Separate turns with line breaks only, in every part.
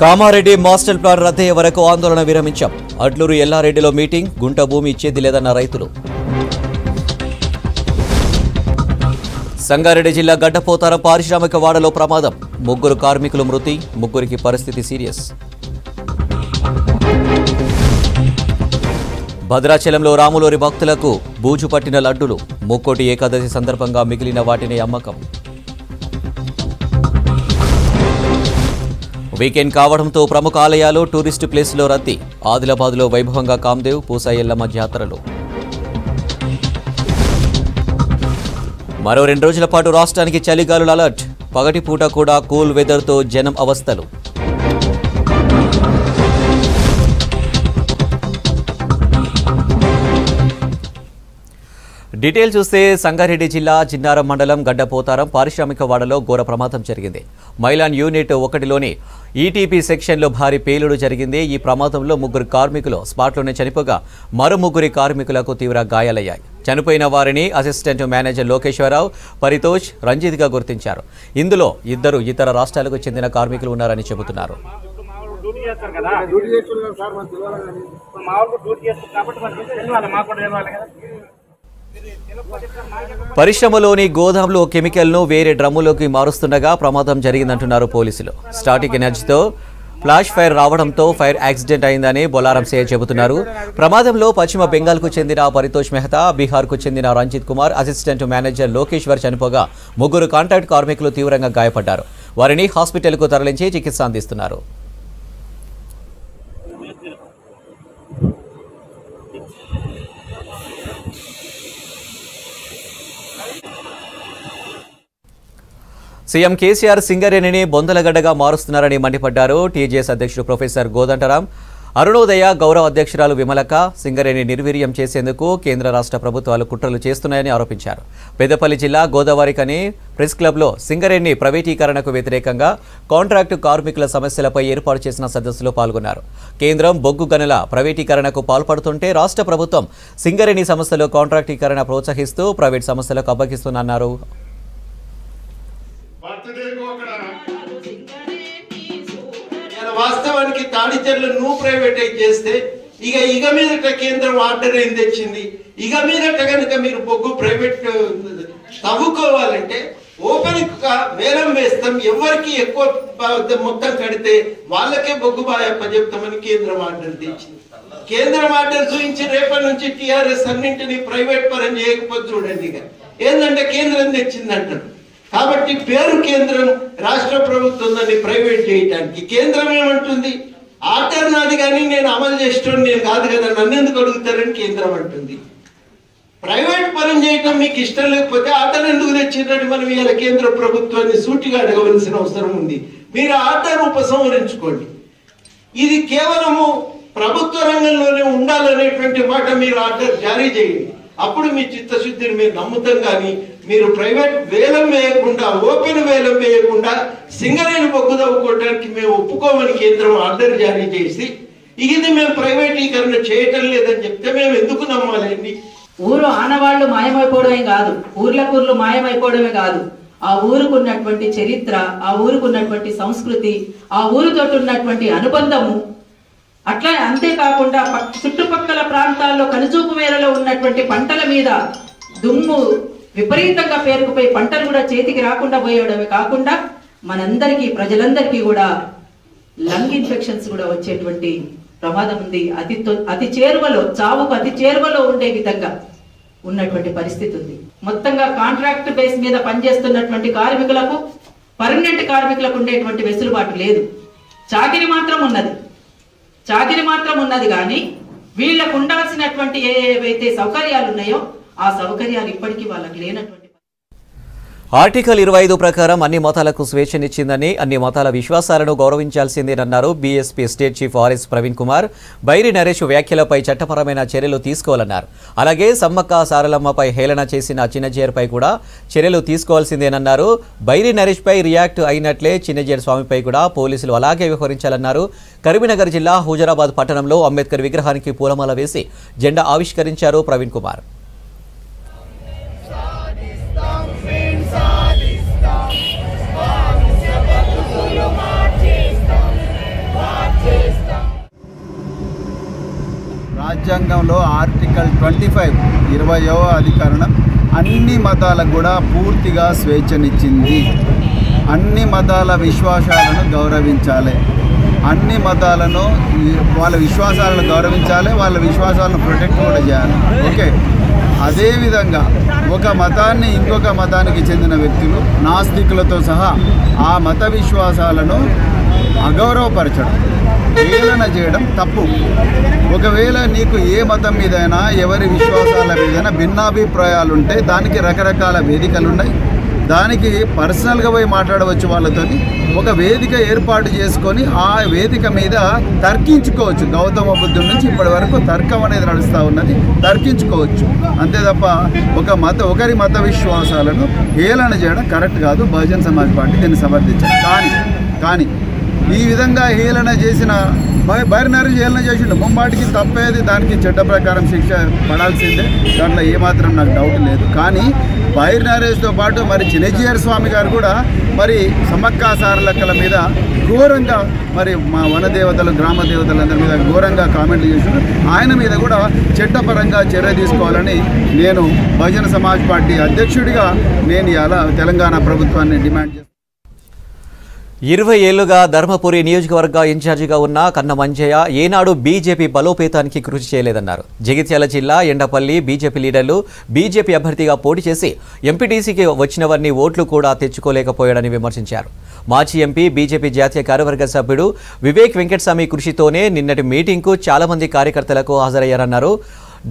Kamareddy master plan రద్దయ్యే వరకు ఆందోళన విరమించాం. Adluri ఎల్లారెడ్డిలో meeting గుంట భూమి ఇచ్చేది లేదన్న రైతులు. సంగారెడ్డి జిల్లా గడ్డపోతార పారిశ్రామిక వాడలో ప్రమాదం. ముగ్గురు కార్మికులు మృతి ముగ్గురికి పరిస్థితి సీరియస్. భద్రాచలంలో రాములోరి భక్తులకు బూజు పట్టిన లడ్డులు. ముక్కోటి ఏకాదశి సందర్భంగా మిగిలిన వాటిని అమ్మకం. వీకెండ్ కావడంతో ప్రముఖ ఆలయాలు టూరిస్ట్ ప్లేస్లో రద్దీ. ఆదిలాబాద్లో వైభవంగా కామ్దేవ్ పూసాయల్లమ్మ జాతరలు. మరో రెండు రోజుల పాటు రాష్ట్రానికి చలిగాలుల అలర్ట్. పగటిపూట కూడా కూల్ వెదర్తో జనం అవస్థలు. డీటెయిల్ చూస్తే సంగారెడ్డి జిల్లా చిన్నారం మండలం గడ్డపోతారం పారిశ్రామిక వాడలో ఘోర ప్రమాదం జరిగింది. మైలాన్ యూనిట్ ఒకటిలోని ఈటీపీ సెక్షన్లో భారీ పేలుడు జరిగింది. ఈ ప్రమాదంలో ముగ్గురు కార్మికులు స్పాట్లోనే చనిపోగా మరో ముగ్గురి కార్మికులకు తీవ్ర గాయాలయ్యాయి. చనిపోయిన వారిని అసిస్టెంట్ మేనేజర్ లోకేశ్వరరావు పరితోష్ రంజిత్గా గుర్తించారు. ఇందులో ఇద్దరు ఇతర రాష్ట్రాలకు చెందిన కార్మికులు ఉన్నారని చెబుతున్నారు.
డ్యూటీ
పరిశ్రమలోని గోదాంలో కెమికల్ను వేరే డ్రమ్ములోకి మారుస్తుండగా ప్రమాదం జరిగిందంటున్నారు పోలీసులు. స్టాటిక్ ఎనర్జీతో ఫ్లాష్ ఫైర్ రావడంతో ఫైర్ యాక్సిడెంట్ అయిందని బొలారం సేయ చెబుతున్నారు. ప్రమాదంలో పశ్చిమ బెంగాల్కు చెందిన పరితోష్ మెహతా బీహార్కు చెందిన రంజిత్ కుమార్ అసిస్టెంట్ మేనేజర్ లోకేశ్వర్ చనిపోగా ముగ్గురు కాంట్రాక్ట్ కార్మికులు తీవ్రంగా గాయపడ్డారు. వారిని హాస్పిటల్కు తరలించి చికిత్స అందిస్తున్నారు. సీఎం కేసీఆర్ సింగరేణిని బొందలగడ్డగా మారుస్తున్నారని మండిపడ్డారు టీజేఎస్ అధ్యక్షుడు ప్రొఫెసర్ గోదంటరాం. అరుణోదయ గౌరవ అధ్యక్షురాలు విమలక సింగరేణి నిర్వీర్యం చేసేందుకు కేంద్ర రాష్ట్ర ప్రభుత్వాలు కుట్రలు చేస్తున్నాయని ఆరోపించారు. పెద్దపల్లి జిల్లా గోదావరికని ప్రెస్ క్లబ్లో సింగరేణి ప్రైవేటీకరణకు వ్యతిరేకంగా కాంట్రాక్టు కార్మికుల సమస్యలపై ఏర్పాటు చేసిన సదస్సులో పాల్గొన్నారు. కేంద్రం బొగ్గు గనుల ప్రైవేటీకరణకు పాల్పడుతుంటే రాష్ట్ర ప్రభుత్వం సింగరేణి సంస్థలో కాంట్రాక్టీకరణ ప్రోత్సహిస్తూ ప్రైవేట్ సంస్థలకు
అప్పగిస్తున్నారు వాస్తవానికి తాడిచెర్లు నువ్వు ప్రైవేటైజ్ చేస్తే ఇక ఇక మీదట కేంద్రం ఆర్డర్ ఏం తెచ్చింది? ఇక మీదట కనుక మీరు బొగ్గు ప్రైవేట్ తవ్వుకోవాలంటే ఓపెన్ వేలం వేస్తాం. ఎవరికి ఎక్కువ మొత్తం కడితే వాళ్ళకే బొగ్గు బాగా చెప్తామని కేంద్రం ఆర్డర్ తెచ్చింది. కేంద్రం ఆర్డర్ చూపించి రేపటి నుంచి టిఆర్ఎస్ అన్నింటినీ ప్రైవేట్ పరం చేయకపోతే చూడండి ఇక. ఏంటంటే కేంద్రం తెచ్చిందంటారు కాబట్టి పేరు కేంద్రం రాష్ట్ర ప్రభుత్వం దాన్ని ప్రైవేట్ చేయటానికి కేంద్రం ఏమంటుంది? ఆర్డర్ నాది కానీ నేను అమలు చేసేటోని నేను కాదు కదా నన్ను ఎందుకు అడుగుతారని కేంద్రం అంటుంది. ప్రైవేట్ పరం చేయటం మీకు ఇష్టం లేకపోతే ఆర్డర్ ఎందుకు తెచ్చిందని మనం ఇలా కేంద్ర ప్రభుత్వాన్ని సూటిగా అడగవలసిన అవసరం ఉంది. మీరు ఆర్డర్ ఉపసంహరించుకోండి ఇది కేవలము ప్రభుత్వ రంగంలోనే ఉండాలనేటువంటి మాట మీరు ఆర్డర్ జారీ చేయండి. అప్పుడు మీ చిత్తశుద్ధిని మీరు నమ్ముతాం కానీ మీరు ప్రైవేట్ వేలం వేయకుండా ఓపెన్ వేలం వేయకుండా సింగరేణి బొగ్గు తవ్వుకోవడానికి మేము ఒప్పుకోమని కేంద్రం ఆర్డర్ జారీ చేసి ఇది మేము ప్రైవేటీకరణ చేయటం లేదని చెప్తే మేము ఎందుకు నమ్మాలండి
ఊరు ఆనవాళ్ళు మాయమైపోవడమే కాదు ఊర్లకూర్లు మాయమైపోవడమే కాదు. ఆ ఊరుకు ఉన్నటువంటి చరిత్ర ఆ ఊరుకు ఉన్నటువంటి సంస్కృతి ఆ ఊరితో ఉన్నటువంటి అనుబంధము అట్లా అంతేకాకుండా చుట్టుపక్కల ప్రాంతాల్లో కనుచూపు మేరలో ఉన్నటువంటి పంటల మీద దుమ్ము విపరీతంగా పేరుకుపోయి పంటలు కూడా చేతికి రాకుండా పోయడమే కాకుండా మనందరికీ ప్రజలందరికీ కూడా లంగ్ ఇన్ఫెక్షన్స్ కూడా వచ్చేటువంటి ప్రమాదం ఉంది. అతి అతి చేరువలో చావుకు అతి చేరువలో ఉండే విధంగా ఉన్నటువంటి పరిస్థితి ఉంది. మొత్తంగా కాంట్రాక్ట్ బేస్ మీద పనిచేస్తున్నటువంటి కార్మికులకు పర్మనెంట్ కార్మికులకు ఉండేటువంటి వెసులుబాటు లేదు. చాకిరి మాత్రం ఉన్నది. చాకిరి మాత్రం ఉన్నది కానీ వీళ్ళకు ఉండాల్సినటువంటి ఏవైతే సౌకర్యాలు ఉన్నాయో ఆ సౌకర్యాలు ఇప్పటికీ వాళ్ళకి లేనటువంటి
ఆర్టికల్ ఇరవై ఐదు ప్రకారం అన్ని మతాలకు స్వేచ్ఛనిచ్చిందని అన్ని మతాల విశ్వాసాలను గౌరవించాల్సిందేనన్నారు BSP state chief RS Praveen Kumar. Bairi Naresh వ్యాఖ్యలపై చట్టపరమైన చర్యలు తీసుకోవాలన్నారు. అలాగే సమ్మక్క సారలమ్మపై హేళన చేసిన చిన్నజేర్పై కూడా చర్యలు తీసుకోవాల్సిందేనన్నారు. బైరి నరేష్పై రియాక్ట్ అయినట్లే చిన్నజేర్ స్వామిపై కూడా పోలీసులు అలాగే వ్యవహరించాలన్నారు. కరీంనగర్ జిల్లా హుజరాబాద్ పట్టణంలో అంబేద్కర్ విగ్రహానికి పూలమాల వేసి జెండా ఆవిష్కరించారు ప్రవీణ్ కుమార్.
రాజ్యాంగంలో ఆర్టికల్ ట్వంటీ ఫైవ్ ఇరవయవ అధికరణం అన్ని మతాలకు కూడా పూర్తిగా స్వేచ్ఛనిచ్చింది. అన్ని మతాల విశ్వాసాలను గౌరవించాలి. అన్ని మతాలను వాళ్ళ విశ్వాసాలను గౌరవించాలి వాళ్ళ విశ్వాసాలను ప్రొటెక్ట్ కూడా చేయాలి. ఓకే? అదేవిధంగా ఒక మతాన్ని ఇంకొక మతానికి చెందిన వ్యక్తులు నాస్తికులతో సహా ఆ మత విశ్వాసాలను అగౌరవపరచడం. హేళన చేయడం తప్పు. ఒకవేళ నీకు ఏ మతం మీదైనా ఎవరి విశ్వాసాల మీదైనా భిన్నాభిప్రాయాలు ఉంటే దానికి రకరకాల వేదికలు ఉన్నాయి దానికి పర్సనల్గా పోయి మాట్లాడవచ్చు వాళ్ళతోని. ఒక వేదిక ఏర్పాటు చేసుకొని ఆ వేదిక మీద తర్కించుకోవచ్చు. గౌతమ బుద్ధుడి నుంచి ఇప్పటి వరకు తర్కం అనేది నడుస్తూ ఉన్నది. తర్కించుకోవచ్చు. అంతే తప్ప ఒక మత ఒకరి మత విశ్వాసాలను హేళన చేయడం కరెక్ట్ కాదు. బహుజన్ సమాజ్ పార్టీ దీన్ని సమర్థించారు కానీ కానీ ఈ విధంగా హేళన చేసిన బైర్ మ్యారేజ్ హేళన చేసిండు. ముమ్మాటికి తప్పేది దానికి చట్ట ప్రకారం శిక్ష పడాల్సిందే. దాంట్లో ఏమాత్రం నాకు డౌట్ లేదు. కానీ బైర్ నరేష్తో పాటు మరి చినజీయర్ స్వామి గారు కూడా మరి సమ్మక్క సారలక్కల మీద ఘోరంగా మరి మా వనదేవతలు గ్రామ దేవతలందరి మీద ఘోరంగా కామెంట్లు చేసిండు. ఆయన మీద కూడా చట్టపరంగా చర్య తీసుకోవాలని నేను బహుజన సమాజ్ పార్టీ అధ్యక్షుడిగా నేను ఇలా తెలంగాణ ప్రభుత్వాన్ని డిమాండ్ చేస్తాను
ఇరవై ఏళ్ళుగా ధర్మపురి నియోజకవర్గ ఇన్ఛార్జిగా ఉన్న కన్న మంజయ్య ఏనాడు బీజేపీ బలోపేతానికి కృషి చేయలేదన్నారు. జగిత్యాల జిల్లా ఎండపల్లి బీజేపీ లీడర్లు బీజేపీ అభ్యర్థిగా పోటీ చేసి ఎంపీటీసీకి వచ్చినవన్నీ ఓట్లు కూడా తెచ్చుకోలేకపోయాడని విమర్శించారు. మాజీ ఎంపీ బీజేపీ జాతీయ కార్యవర్గ సభ్యుడు వివేక్ వెంకటస్వామి కృషితోనే నిన్నటి మీటింగ్కు చాలామంది కార్యకర్తలకు హాజరయ్యారన్నారు.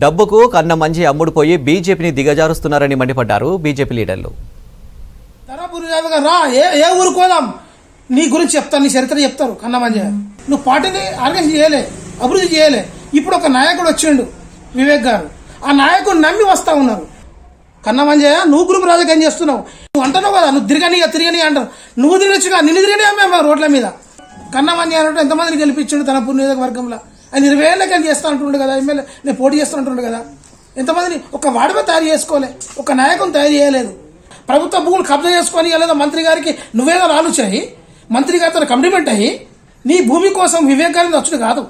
డబ్బుకు కన్న మంజయ్య అమ్ముడుపోయి బీజేపీని దిగజారుస్తున్నారని మండిపడ్డారు బీజేపీ లీడర్లు.
ధర్మపురి రా ఏ ఏ ఊరుకోదాం నీ గురించి చెప్తారు నీ చరిత్ర చెప్తారు కన్నమంజ నువ్వు పార్టీని ఆర్గనైజ్ చేయలే అభివృద్ధి చేయలే. ఇప్పుడు ఒక నాయకుడు వచ్చిండు వివేక్ గారు. ఆ నాయకుడు నమ్మి వస్తా ఉన్నారు. కన్నమంజయ్య నువ్వు గ్రూప్ రాజకీయం చేస్తున్నావు. నువ్వు అంటున్నావు కదా నువ్వు తిరగని తిరగని అంటారు నువ్వు తిరగచ్చుగా నిన్ను తిరగనే మేము రోడ్ల మీద. కన్నమంజయ్య అంటే ఎంతమందిని గెలిపించిండు తన నియోజకవర్గంలో. ఆయన ఇరవై ఏళ్ళకి అని చేస్తా అంటుండే కదా ఎమ్మెల్యే నేను పోటీ చేస్తూ అంటుండే కదా. ఎంతమందిని ఒక వాడమే తయారు చేసుకోలే ఒక నాయకుని తయారు చేయలేదు. ప్రభుత్వ భూములు కబ్జా చేసుకొని లేదా మంత్రి గారికి? నువ్వేదో ఆలోచాయి మంత్రి తన కమిట్మెంట్ అయ్యి నీ భూమి కోసం వివేక్ గారిని వచ్చుడు కాదు.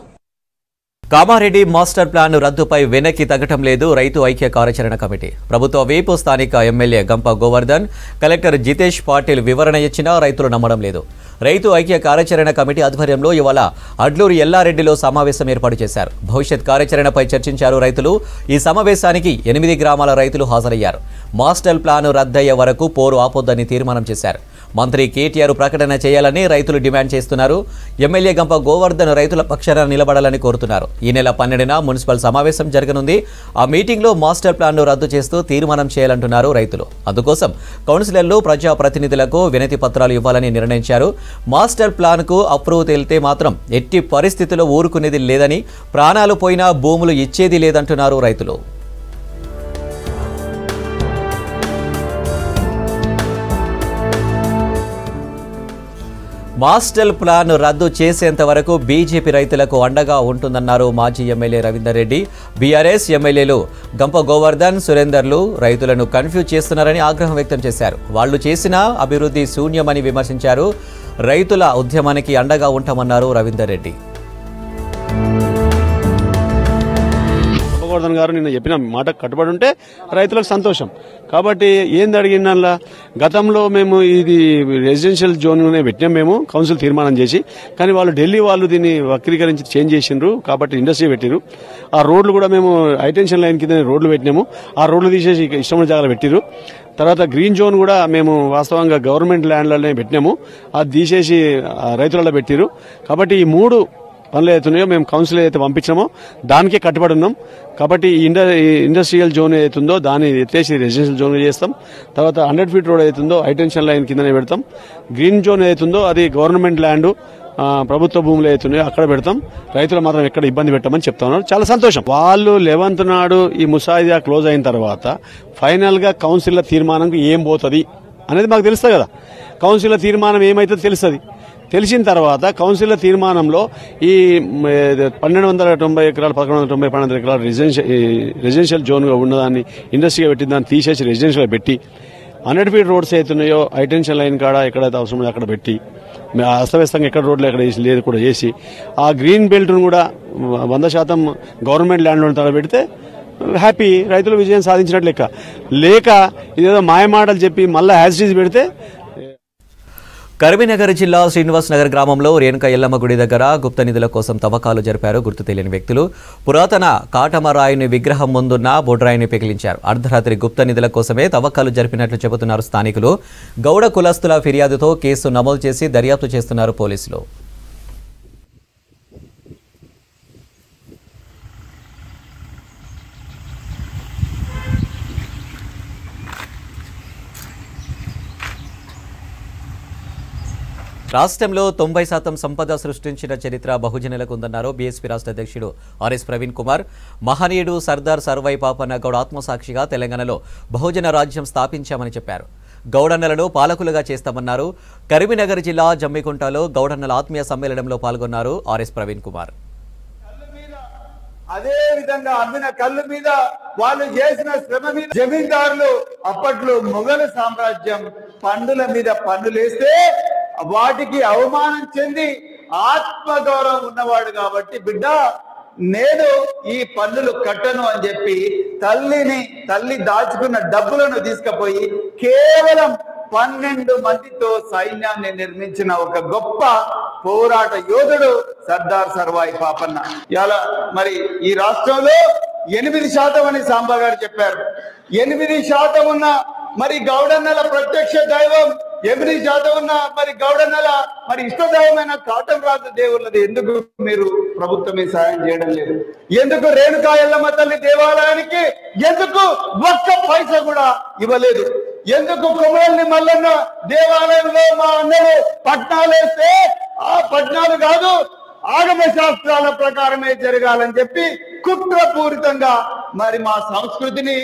కామారెడ్డి మాస్టర్ ప్లాన్ రద్దుపై వెనక్కి తగ్గటం లేదు రైతు ఐక్య కార్యాచరణ కమిటీ. ప్రభుత్వ వైపు స్థానిక ఎమ్మెల్యే గంప గోవర్ధన్ కలెక్టర్ జితేష్ పాటిల్ వివరణ ఇచ్చినా రైతులు నమ్మడం లేదు. రైతు ఐక్య కార్యాచరణ కమిటీ ఆధ్వర్యంలో ఇవాళ అడ్లూరు ఎల్లారెడ్డిలో సమావేశం ఏర్పాటు చేశారు. భవిష్యత్ కార్యాచరణపై చర్చించారు రైతులు. ఈ సమావేశానికి ఎనిమిది గ్రామాల రైతులు హాజరయ్యారు. మాస్టర్ ప్లాన్ రద్దయ్యే వరకు పోరు ఆపొద్దని తీర్మానం చేశారు. మంత్రి కేటీఆర్ ప్రకటన చేయాలని రైతులు డిమాండ్ చేస్తున్నారు. ఎమ్మెల్యే గంప గోవర్ధన్ రైతుల పక్షాన నిలబడాలని కోరుతున్నారు. ఈ నెల పన్నెండున మున్సిపల్ సమావేశం జరగనుంది. ఆ మీటింగ్లో మాస్టర్ ప్లాన్ను రద్దు చేస్తూ తీర్మానం చేయాలంటున్నారు రైతులు. అందుకోసం కౌన్సిలర్లు ప్రజా ప్రతినిధులకు వినతి పత్రాలు ఇవ్వాలని నిర్ణయించారు. మాస్టర్ ప్లాన్కు అప్రూవ్ తేలితే మాత్రం ఎట్టి పరిస్థితుల్లో ఊరుకునేది లేదని ప్రాణాలు పోయినా భూములు ఇచ్చేది లేదంటున్నారు రైతులు. మాస్టర్ ప్లాన్ రద్దు చేసేంత వరకు బీజేపీ రైతులకు అండగా ఉంటుందన్నారు మాజీ ఎమ్మెల్యే రవీందర్ రెడ్డి. బీఆర్ఎస్ ఎమ్మెల్యేలు గంప గోవర్ధన్ సురేందర్లు రైతులను కన్ఫ్యూజ్ చేస్తున్నారని ఆగ్రహం వ్యక్తం చేశారు. వాళ్ళు చేసిన అభివృద్ధి శూన్యమని విమర్శించారు. రైతుల ఉద్యమానికి అండగా ఉంటామన్నారు రవీందర్ రెడ్డి.
హర్షవర్ధన్ గారు నిన్న చెప్పిన మాట కట్టుబడి ఉంటే రైతులకు సంతోషం. కాబట్టి ఏంది అడిగిన గతంలో మేము ఇది రెసిడెన్షియల్ జోన్ పెట్టినాం మేము కౌన్సిల్ తీర్మానం చేసి. కానీ వాళ్ళు ఢిల్లీ వాళ్ళు దీన్ని వక్రీకరించి చేంజ్ చేసిండ్రు కాబట్టి ఇండస్ట్రీ పెట్టిరు ఆ రోడ్లు కూడా మేము హైటెన్షన్ లైన్ కింద రోడ్లు పెట్టినాము. ఆ రోడ్లు తీసేసి ఇష్టమైన జాగాలు పెట్టిరు తర్వాత గ్రీన్ జోన్ కూడా మేము వాస్తవంగా గవర్నమెంట్ ల్యాండ్లనే పెట్టినాము. అది తీసేసి రైతులలో పెట్టిరు కాబట్టి ఈ మూడు పనులు అవుతున్నాయో మేము కౌన్సిల్ అయితే పంపించామో దానికే కట్టుబడి ఉన్నాం. కాబట్టి ఇండ ఈ ఇండస్ట్రియల్ జోన్ ఏదైతుందో దాన్ని ఎత్తేసి రెసిడెన్షియల్ జోన్ చేస్తాం. తర్వాత హండ్రెడ్ ఫీట్ రోడ్ ఏదైతుందో హైటెన్షన్ లైన్ కిందనే పెడతాం. గ్రీన్ జోన్ ఏదైతుందో అది గవర్నమెంట్ ల్యాండ్ ప్రభుత్వ భూములు అవుతున్నాయో అక్కడ పెడతాం. రైతులు మాత్రం ఎక్కడ ఇబ్బంది పెట్టమని చెప్తా ఉన్నారు. చాలా సంతోషం. వాళ్ళు లెవెంత్ నాడు ఈ ముసాయిదా క్లోజ్ అయిన తర్వాత ఫైనల్గా కౌన్సిల్ తీర్మానంకి ఏం పోతుంది అనేది మాకు తెలుస్తుంది కదా. కౌన్సిల్ తీర్మానం ఏమైతే తెలుస్తుంది. తెలిసిన తర్వాత కౌన్సిల్ తీర్మానంలో ఈ పన్నెండు వందల తొంభై ఎకరాలు పదకొండు వందల తొంభై పన్నెండు ఎకరాలు రెసిడెన్షియల్ రెసిడెన్షియల్ జోన్గా ఉన్నదాన్ని ఇండస్ట్రీగా పెట్టి దాన్ని తీసేసి రెసిడెన్షియల్ పెట్టి హండ్రెడ్ ఫీట్ రోడ్స్ అవుతున్నాయో హైటెన్షన్ లైన్ కాడ ఎక్కడైతే అవసరం అక్కడ పెట్టి అస్తవ్యస్తంగా ఎక్కడ రోడ్లు ఎక్కడ వేసి లేదు కూడా వేసి ఆ గ్రీన్ బెల్ట్ను కూడా వంద శాతం గవర్నమెంట్ ల్యాండ్లో తడబెడితే హ్యాపీ రైతులు విజయం సాధించినట్లు లెక్క. లేక ఇదేదో మాయమాటలు చెప్పి మళ్ళీ యాసిటీస్ పెడితే
కరీంనగర్ జిల్లా శ్రీనివాస్ నగర్ గ్రామంలో రేణుక ఎల్లమ్మ గుడి దగ్గర గుప్త నిధుల కోసం తవ్వకాలు జరిపారు గుర్తు తెలియని వ్యక్తులు. పురాతన కాటమరాయుని విగ్రహం ముందున్న బొడ్రాయిని పెకిలించారు. అర్ధరాత్రి గుప్త నిధుల కోసమే తవ్వకాలు జరిపినట్లు చెబుతున్నారు స్థానికులు. గౌడ కులస్తుల ఫిర్యాదుతో కేసు నమోదు చేసి దర్యాప్తు చేస్తున్నారు పోలీసులు. రాష్ట్రంలో తొంభై శాతం సంపద సృష్టించిన చరిత్ర బహుజనులకు ఉందన్నారు బీఎస్పీ రాష్ట్ర అధ్యక్షుడు ఆర్ఎస్ ప్రవీణ్ కుమార్. మహనీయుడు సర్దార్ సర్వై పాపన్న గౌడ ఆత్మసాక్షిగా తెలంగాణలో బహుజన రాజ్యం స్థాపించామని చెప్పారు. గౌడన్నలను పాలకులుగా చేస్తామన్నారు. కరీంనగర్ జిల్లా జమ్మికుంటలో గౌడన్నల ఆత్మీయ సమ్మేళనంలో పాల్గొన్నారు ఆర్ఎస్ ప్రవీణ్ కుమార్.
అదే విధంగా అమ్మిన కళ్ళు మీద వాళ్ళు చేసిన శ్రమ మీద జమీందారులు అప్పట్లో మొఘల సామ్రాజ్యం పండుల మీద పన్నులేస్తే వాటికి అవమానం చెంది ఆత్మగౌరవం ఉన్నవాడు కాబట్టి బిడ్డ నేను ఈ పన్నులు కట్టను అని చెప్పి తల్లిని తల్లి దాచుకున్న డబ్బులను తీసుకుపోయి కేవలం పన్నెండు మందితో సైన్యాన్ని నిర్మించిన ఒక గొప్ప పోరాట యోధుడు సర్దార్ సర్వాయి పాపన్న. ఇలా మరి ఈ రాష్ట్రంలో ఎనిమిది శాతం అని సాంబా గారు చెప్పారు. ఎనిమిది శాతం ఉన్న మరి గౌడన్నల ప్రత్యక్ష దైవం ఎవరి శాతం ఉన్న మరి గౌడన్నల మరి ఇష్టదైవమైన కాటం రాజు దేవుళ్ళది ఎందుకు మీరు ప్రభుత్వమే సాయం చేయడం లేదు? ఎందుకు రేణుకా ఎల్లమ్మ తల్లి దేవాలయానికి ఎందుకు ఒక్క పైస కూడా ఇవ్వలేదు? ఎందుకు కుమరల్ని మల్లన్న దేవాలయంలో మా అన్నలు పట్నాలు వేస్తే ఆ పట్నాలు కాదు ఆగమ శాస్త్రాల ప్రకారమే జరగాలని చెప్పి కుట్రపూరితంగా మరి మా సంస్కృతిని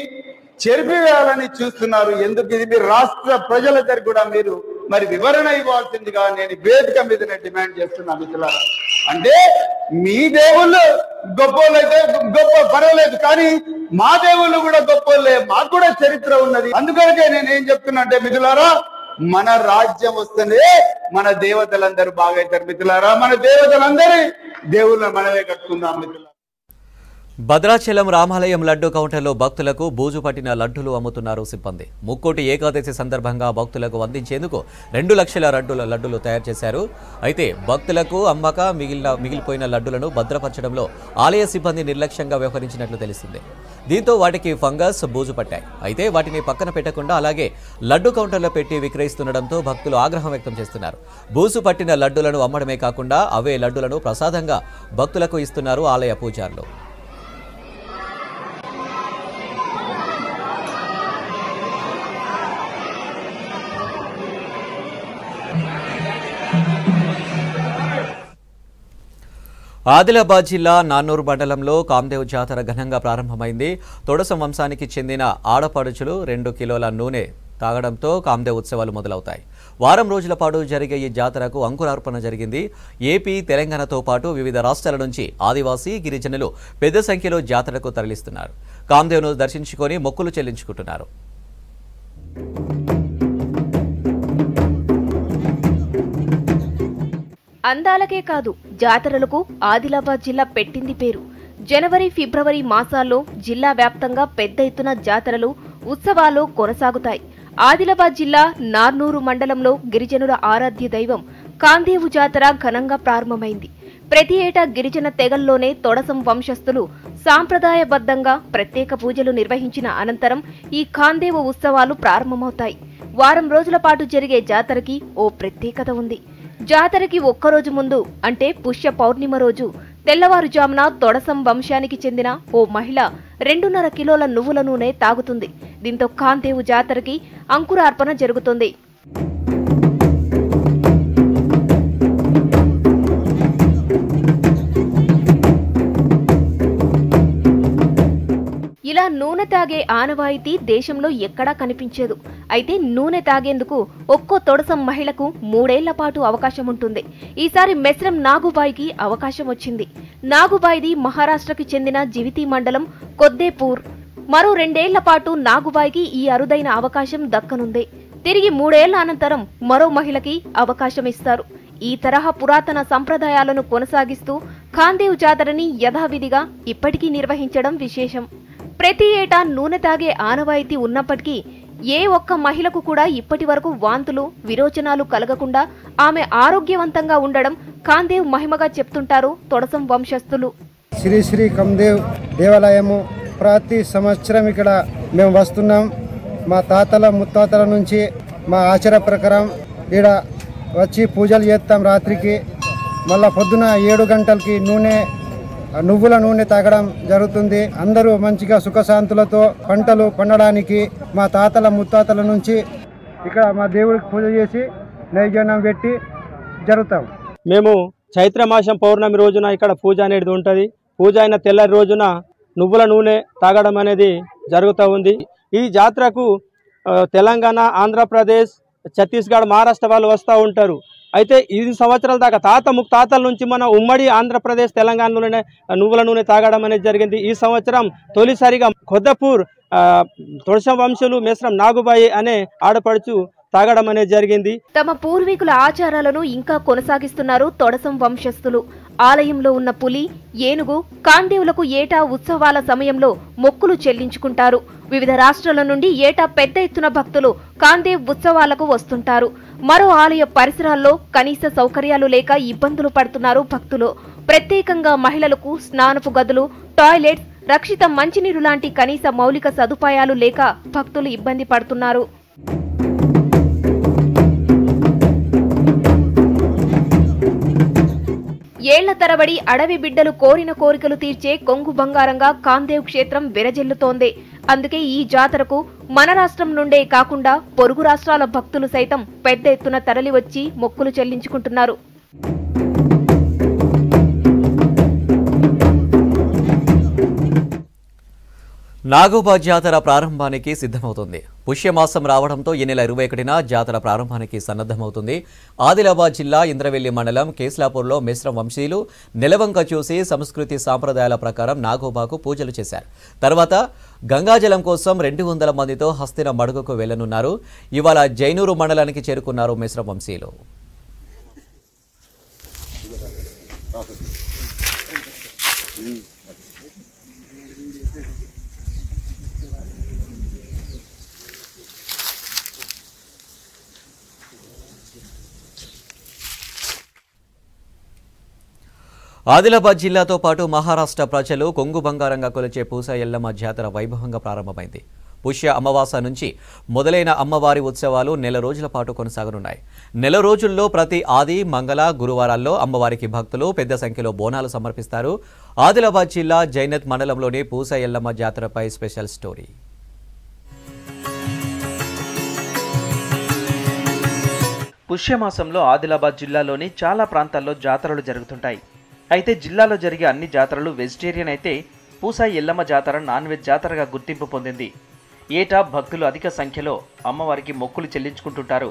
చెరిపివేయాలని చూస్తున్నారు. ఎందుకు? ఇది మీరు రాష్ట్ర ప్రజల దగ్గర కూడా మీరు మరి వివరణ ఇవ్వాల్సిందిగా నేను వేదిక మీద డిమాండ్ చేస్తున్నా మిత్రులారా. అంటే మీ దేవుళ్ళు గొప్పోళ్ళైతే గొప్ప పర్వాలేదు కానీ మా దేవుళ్ళు కూడా గొప్పోళ్ళే. మాకు కూడా చరిత్ర ఉన్నది. అందుకనే నేను ఏం చెప్తున్నా అంటే మిత్రులారా మన రాజ్యం వస్తుంది మన దేవతలందరూ బాగైతారు మిత్రులారా. మన దేవతలందరి దేవుళ్ళ మనమే కట్టుకుందాం మిత్రులారా.
భద్రాచలం రామాలయం లడ్డు కౌంటర్లో భక్తులకు బూజు పట్టిన లడ్డులు అమ్ముతున్నారు సిబ్బంది. ముక్కోటి ఏకాదశి సందర్భంగా భక్తులకు అందించేందుకు రెండు లక్షల లడ్డుల లడ్డులు తయారు చేశారు. అయితే భక్తులకు అమ్మక మిగిలిన మిగిలిపోయిన లడ్డులను భద్రపరచడంలో ఆలయ సిబ్బంది నిర్లక్ష్యంగా వ్యవహరించినట్లు తెలిసింది. దీంతో వాటికి ఫంగస్ బూజు పట్టాయి. అయితే వాటిని పక్కన పెట్టకుండా అలాగే లడ్డు కౌంటర్లో పెట్టి విక్రయిస్తుండటంతో భక్తులు ఆగ్రహం వ్యక్తం చేస్తున్నారు. బూజు పట్టిన లడ్డులను అమ్మడమే కాకుండా అవే లడ్డులను ప్రసాదంగా భక్తులకు ఇస్తున్నారు ఆలయ పూజారులు. ఆదిలాబాద్ జిల్లా నాన్నూరు మండలంలో కామ్దేవ్ జాతర ఘనంగా ప్రారంభమైంది. తొడసం వంశానికి చెందిన ఆడపడుచులు రెండు కిలోల నూనె తాగడంతో కామ్దేవ్ ఉత్సవాలు మొదలవుతాయి. వారం రోజుల పాటు జరిగే ఈ జాతరకు అంకురార్పణ జరిగింది. ఏపీ తెలంగాణతో పాటు వివిధ రాష్ట్రాల నుంచి ఆదివాసీ గిరిజనులు పెద్ద సంఖ్యలో జాతరకు తరలిస్తున్నారు. కామ్దేవ్ను దర్శించుకొని మొక్కులు చెల్లించుకుంటున్నారు.
అందాలకే కాదు జాతరలకు ఆదిలాబాద్ జిల్లా పెట్టింది పేరు. జనవరి ఫిబ్రవరి మాసాల్లో జిల్లా వ్యాప్తంగా పెద్ద ఎత్తున జాతరలు ఉత్సవాలు కొనసాగుతాయి. ఆదిలాబాద్ జిల్లా నార్నూరు మండలంలో గిరిజనుల ఆరాధ్య దైవం కాందేవు జాతర ఘనంగా ప్రారంభమైంది. ప్రతి ఏటా గిరిజన తెగల్లోనే తొడసం వంశస్థులు సాంప్రదాయబద్ధంగా ప్రత్యేక పూజలు నిర్వహించిన అనంతరం ఈ కాందేవు ఉత్సవాలు ప్రారంభమవుతాయి. వారం రోజుల పాటు జరిగే జాతరకి ఓ ప్రత్యేకత ఉంది. జాతరకి ఒక్కరోజు ముందు అంటే పుష్య పౌర్ణిమ రోజు తెల్లవారుజామున తొడసం వంశానికి చెందిన ఓ మహిళ రెండున్నర కిలోల నువ్వుల నూనె తాగుతుంది. దీంతో కాంతేవు జాతరకి అంకురార్పణ జరుగుతుంది. ఇలా నూనె తాగే ఆనవాయితీ దేశంలో ఎక్కడా కనిపించదు. అయితే నూనె తాగేందుకు ఒక్కో తొడసం మహిళకు మూడేళ్ళ పాటు అవకాశం ఉంటుంది. ఈసారి మెస్రం నాగుబాయికి అవకాశం వచ్చింది. నాగుబాయిది మహారాష్ట్రకి చెందిన జివితి మండలం కొద్దేపూర్. మరో రెండేళ్ళ పాటు నాగుబాయికి ఈ అరుదైన అవకాశం దక్కనుంది. తిరిగి మూడేళ్ళ అనంతరం మరో మహిళకి అవకాశం ఇస్తారు. ఈ తరహా పురాతన సంప్రదాయాలను కొనసాగిస్తూ ఖాందేవ్ జాతరని యథావిధిగా ఇప్పటికీ నిర్వహించడం విశేషం. ప్రతి ఏటా నూనె తాగే ఆనవాయితీ ఉన్నప్పటికీ ఏ ఒక్క మహిళకు కూడా ఇప్పటి వరకు వాంతులు విరోచనాలు కలగకుండా ఆమె ఆరోగ్యవంతంగా ఉండడం కాందేవ్ మహిమగా చెప్తుంటారు తొడసం వంశస్థులు.
శ్రీ శ్రీ కమ్దేవ్ దేవాలయము ప్రతి సంవత్సరం ఇక్కడ మేము వస్తున్నాం. మా తాతల ముత్తాతల నుంచి మా ఆచార ప్రకారం ఇక్కడ వచ్చి పూజలు చేస్తాం రాత్రికి. మళ్ళా పొద్దున ఏడు గంటలకి నూనె నువ్వుల నూనె తాగడం జరుగుతుంది. అందరూ మంచిగా సుఖశాంతులతో పంటలు పండడానికి మా తాతల ముత్తాతల నుంచి ఇక్కడ మా దేవుడికి పూజ చేసి నైవేద్యం పెట్టి జరుగుతాం.
మేము చైత్రమాసం పౌర్ణమి రోజున ఇక్కడ పూజ అనేది ఉంటుంది. పూజ అయిన తెల్లరి రోజున నువ్వుల నూనె తాగడం అనేది జరుగుతూ ఉంది. ఈ జాతరకు తెలంగాణ ఆంధ్రప్రదేశ్ ఛత్తీస్గఢ్ మహారాష్ట్ర వాళ్ళు వస్తూ ఉంటారు. అయితే ఇది సంవత్సరాల దాకా తాత ముక్తాతల నుంచి మన ఉమ్మడి ఆంధ్రప్రదేశ్ తెలంగాణలోనే నువ్వుల నూనె తాగడం అనేది జరిగింది. ఈ సంవత్సరం తొలిసారిగా కొద్దపూర్ ఆ, తొడసం వంశులు మేస్రం నాగుబాయి అనే ఆడపడుచు తాగడం అనేది జరిగింది.
తమ పూర్వీకుల ఆచారాలను ఇంకా కొనసాగిస్తున్నారు తొడసం వంశస్థులు. ఆలయంలో ఉన్న పులి ఏనుగు కాందేవులకు ఏటా ఉత్సవాల సమయంలో మొక్కులు చెల్లించుకుంటారు. వివిధ రాష్ట్రాల నుండి ఏటా పెద్ద ఎత్తున భక్తులు కాందేవ్ ఉత్సవాలకు వస్తుంటారు. మరో ఆలయ పరిసరాల్లో కనీస సౌకర్యాలు లేక ఇబ్బందులు పడుతున్నారు భక్తులు. ప్రత్యేకంగా మహిళలకు స్నానపు గదులు టాయిలెట్స్ రక్షిత మంచినీరు లాంటి కనీస మౌలిక సదుపాయాలు లేక భక్తులు ఇబ్బంది పడుతున్నారు. ఏళ్ళ తరబడి అడవి బిడ్డలు కోరిన కోరికలు తీర్చే కొంగు బంగారంగా కాందేవ్ క్షేత్రం విరజిల్లుతోంది. అందుకే ఈ జాతరకు మన రాష్ట్రం నుండే కాకుండా పొరుగు రాష్ట్రాల భక్తులు సైతం పెద్ద ఎత్తున తరలివచ్చి మొక్కులు చెల్లించుకుంటున్నారు.
నాగోబా జాతర ప్రారంభానికి సిద్ధమవుతుంది. పుష్యమాసం రావడంతో ఈ నెల ఇరవై ఒకటిన జాతర ప్రారంభానికి సన్నద్ధమవుతుంది. ఆదిలాబాద్ జిల్లా ఇంద్రవెల్లి మండలం కేస్లాపూర్లో మిశ్రం వంశీయులు నెలవంక చూసి సంస్కృతి సాంప్రదాయాల ప్రకారం నాగోబాకు పూజలు చేశారు. తర్వాత గంగాజలం కోసం రెండు వందల మందితో హస్తిన మడుగుకు వెళ్ళనున్నారు ఇవాళ జైనూరు మండలానికి చేరుకున్నారు మిశ్రం వంశీయులు. ఆదిలాబాద్ జిల్లాతో పాటు మహారాష్ట్ర ప్రజలు కొంగు బంగారంగా కొలిచే పూస ఎల్లమ్మ జాతర వైభవంగా ప్రారంభమైంది. పుష్య అమావాస నుంచి మొదలైన అమ్మవారి ఉత్సవాలు నెల రోజుల పాటు కొనసాగనున్నాయి. నెల రోజుల్లో ప్రతి ఆది మంగళ గురువారాల్లో అమ్మవారికి భక్తులు పెద్ద సంఖ్యలో బోనాలు సమర్పిస్తారు. ఆదిలాబాద్ జిల్లా జైనత్ మండలంలోని పూస ఎల్లమ్మ జాతరపై స్పెషల్ స్టోరీ.
పుష్యమాసంలో ఆదిలాబాద్ జిల్లాలోని చాలా ప్రాంతాల్లో జాతరలు జరుగుతుంటాయి. అయితే జిల్లాలో జరిగే అన్ని జాతరలు వెజిటేరియన్ అయితే పూసా ఎల్లమ్మ జాతర నాన్ వెజ్ జాతరగా గుర్తింపు పొందింది. ఏటా భక్తులు అధిక సంఖ్యలో అమ్మవారికి మొక్కులు చెల్లించుకుంటుంటారు.